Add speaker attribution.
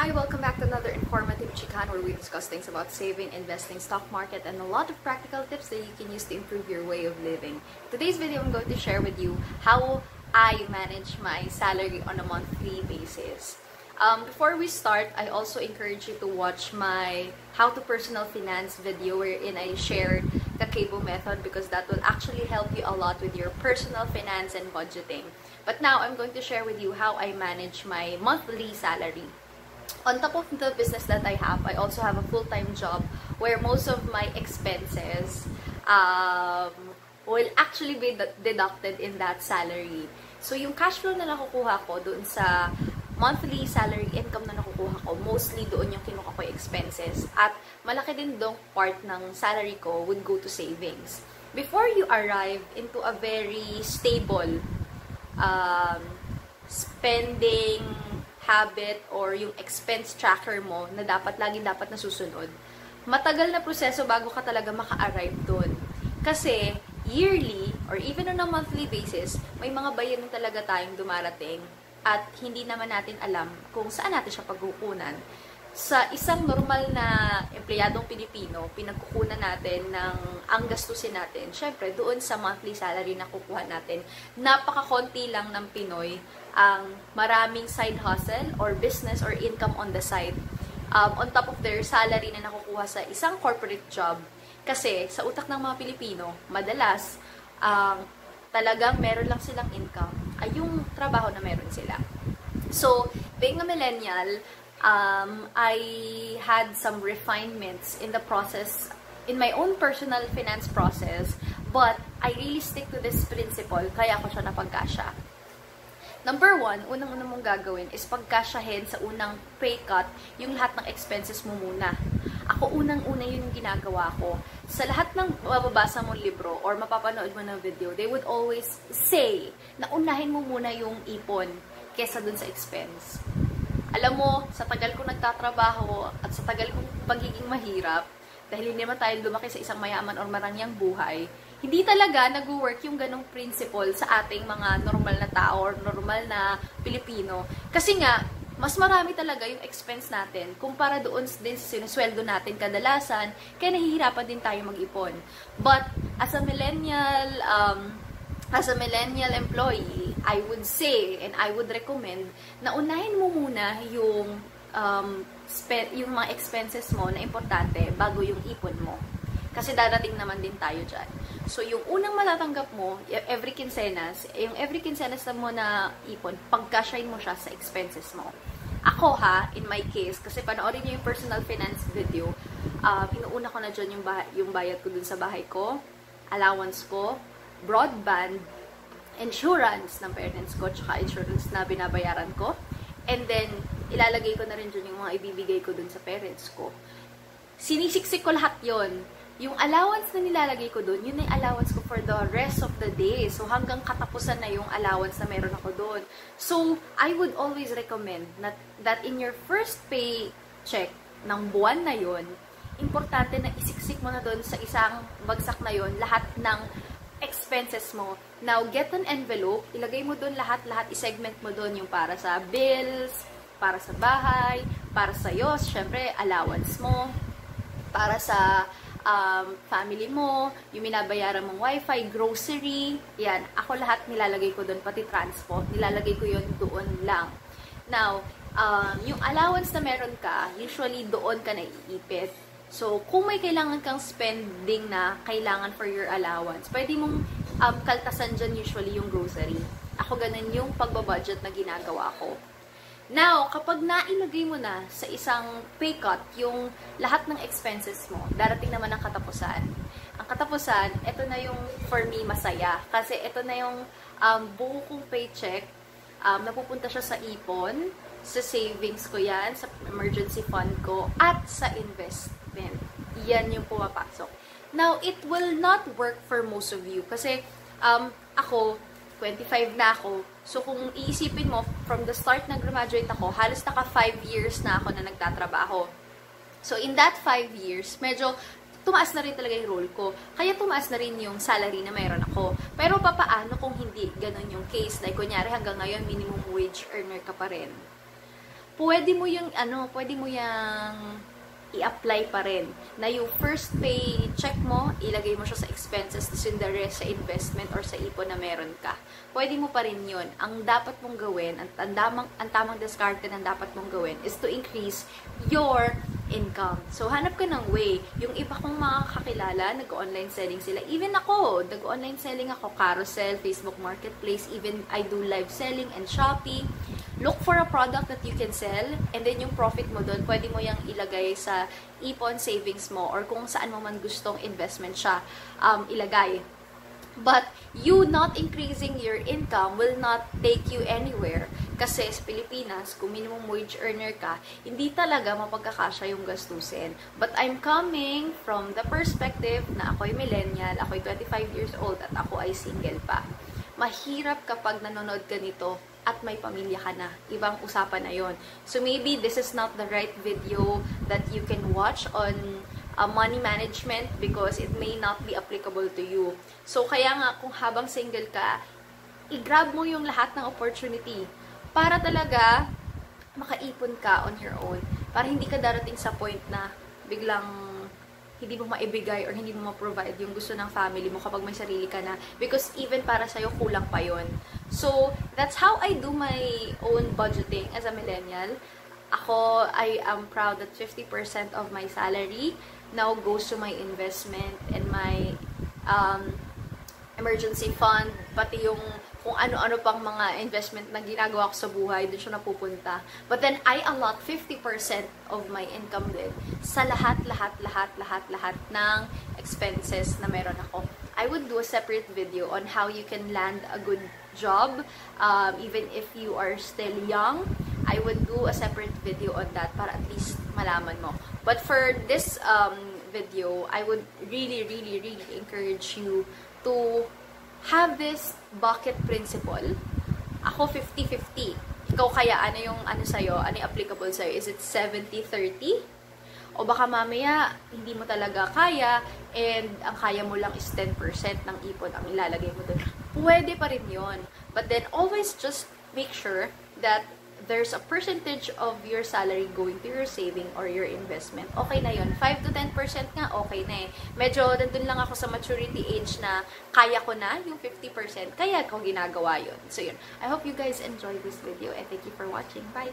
Speaker 1: Hi, welcome back to another informative Chican where we discuss things about saving, investing, stock market, and a lot of practical tips that you can use to improve your way of living. Today's video, I'm going to share with you how I manage my salary on a monthly basis. Um, before we start, I also encourage you to watch my How to Personal Finance video wherein I shared the Cable method because that will actually help you a lot with your personal finance and budgeting. But now, I'm going to share with you how I manage my monthly salary. On top of the business that I have, I also have a full-time job where most of my expenses um, will actually be deducted in that salary. So, yung cash flow na nakukuha ko dun sa monthly salary income na nakukuha ko, mostly doon yung kinuha ko expenses. At malaki din doon part ng salary ko would go to savings. Before you arrive into a very stable um, spending habit or yung expense tracker mo na dapat lagi dapat nasusunod, matagal na proseso bago ka talaga maka-arrive doon. Kasi yearly or even on a monthly basis, may mga bayarin talaga tayong dumarating at hindi naman natin alam kung saan natin siya pagkukunan. Sa isang normal na empleyadong Pilipino, pinagkukunan natin ng ang gastusin natin. Syempre, doon sa monthly salary na kukuha natin, napakakonti lang ng Pinoy ang maraming side hustle or business or income on the side. Um, on top of their salary na nakukuha sa isang corporate job. Kasi sa utak ng mga Pilipino, madalas, um, talagang meron lang silang income ay yung trabaho na meron sila. So, being a millennial, um, I had some refinements in the process, in my own personal finance process, but I really stick to this principle, kaya ako siya napagkasya. Number one, unang-una mong gagawin is pagkasyahin sa unang pay cut yung lahat ng expenses mo muna. Ako unang-una yun yung ginagawa ko. Sa lahat ng mababasa mong libro or mapapanood mo ng video, they would always say na unahin mo muna yung ipon kesa dun sa expense. Alam mo, sa tagal ko nagtatrabaho at sa tagal kong pagiging mahirap, dahil hindi naman tayo lumaki sa isang mayaman or marangyang buhay, hindi talaga nag-work yung ganong principle sa ating mga normal na tao or normal na Pilipino. Kasi nga, mas marami talaga yung expense natin kumpara doon din sa sinusweldo natin kadalasan, kaya nahihirapan din tayo mag-ipon. But, as a millennial, um, as a millennial employee, I would say and I would recommend na unahin mo muna yung um, spend, yung mga expenses mo na importante bago yung ipon mo. Kasi darating naman din tayo dyan. So, yung unang matatanggap mo, every quincenas, yung every quincenas na mo na ipon, pagkasyahin mo siya sa expenses mo. Ako ha, in my case, kasi panoorin niyo yung personal finance video, uh, inuuna ko na dyan yung, bahay, yung bayad ko dun sa bahay ko, allowance ko, broadband, insurance ng parents ko, tsaka insurance na binabayaran ko, and then, ilalagay ko na rin dyan yung mga ibibigay ko dun sa parents ko. Sinisiksik ko lahat yon yung allowance na nilalagay ko doon, yun na allowance ko for the rest of the day. So, hanggang katapusan na yung allowance na meron ako doon. So, I would always recommend that, that in your first pay check ng buwan na yon importante na isiksik mo na doon sa isang bagsak na yon lahat ng expenses mo. Now, get an envelope, ilagay mo doon lahat-lahat, isegment mo doon yung para sa bills, para sa bahay, para sa iyo, syempre, allowance mo, para sa um, family mo, yung minabayaran mong wifi, grocery, yan. Ako lahat nilalagay ko doon, pati transport, nilalagay ko yun doon lang. Now, um, yung allowance na meron ka, usually doon ka naiipit. So, kung may kailangan kang spending na kailangan for your allowance, pwede mong um, kaltasan dyan usually yung grocery. Ako ganun yung pagbabudget na ginagawa ko. Now, kapag nailagay mo na sa isang pay cut yung lahat ng expenses mo, darating naman ang katapusan. Ang katapusan, ito na yung for me masaya. Kasi ito na yung um, buo kong paycheck. Um, napupunta siya sa ipon, sa savings ko yan, sa emergency fund ko, at sa investment. Yan yung pumapasok. Now, it will not work for most of you. Kasi um, ako, 25 na ako. So, kung iisipin mo, from the start na graduate ako, halos naka 5 years na ako na nagtatrabaho. So, in that 5 years, medyo tumaas na rin talaga yung role ko. Kaya tumaas na rin yung salary na mayroon ako. Pero papaano kung hindi ganun yung case? Like, kunyari hanggang ngayon, minimum wage earner ka pa rin. pwede mo yung, ano, pwede mo yung i-apply pa rin. Na yung first pay check mo, ilagay mo siya sa expenses, tapos yung the rest sa investment or sa ipon na meron ka. Pwede mo pa rin yun. Ang dapat mong gawin, ang, ang, tamang, ang tamang discard na dapat mong gawin is to increase your income. So, hanap ka ng way. Yung iba kong mga kakilala, nag-online selling sila. Even ako, nag-online selling ako, carousel, Facebook Marketplace, even I do live selling and Shopee look for a product that you can sell and then yung profit mo doon, pwede mo yung ilagay sa ipon savings mo or kung saan mo man gustong investment siya um, ilagay. But you not increasing your income will not take you anywhere. Kasi sa Pilipinas, kung minimum wage earner ka, hindi talaga mapagkakasya yung gastusin. But I'm coming from the perspective na ako'y millennial, ako'y 25 years old, at ako ay single pa. Mahirap kapag nanonood ka nito at may pamilya ka na. Ibang usapan na yon. So maybe this is not the right video that you can watch on uh, money management because it may not be applicable to you. So kaya nga kung habang single ka, i-grab mo yung lahat ng opportunity para talaga makaipon ka on your own. Para hindi ka darating sa point na biglang hindi mo maibigay or hindi mo ma-provide yung gusto ng family mo kapag may sarili ka na. Because even para sa'yo, kulang pa yon So, that's how I do my own budgeting as a millennial. Ako, I am proud that 50% of my salary now goes to my investment and my um, emergency fund, pati yung kung ano-ano pang mga investment na ginagawa ko sa buhay, doon siya napupunta. But then, I allot 50% of my income din sa lahat, lahat, lahat, lahat, lahat ng expenses na meron ako. I would do a separate video on how you can land a good job, um, even if you are still young. I would do a separate video on that para at least malaman mo. But for this um, video, I would really, really, really encourage you to have this bucket principle. Ako 50-50. Ikaw kaya ano yung ano sa'yo, ano yung applicable sa'yo? Is it 70-30? O baka mamaya, hindi mo talaga kaya and ang kaya mo lang is 10% ng ipon ang ilalagay mo doon. Pwede pa rin yon But then, always just make sure that there's a percentage of your salary going to your saving or your investment, okay na yon 5 to 10% nga, okay na eh. Medyo nandun lang ako sa maturity age na kaya ko na yung 50%, kaya ko ginagawa yon So yun, I hope you guys enjoyed this video and thank you for watching. Bye!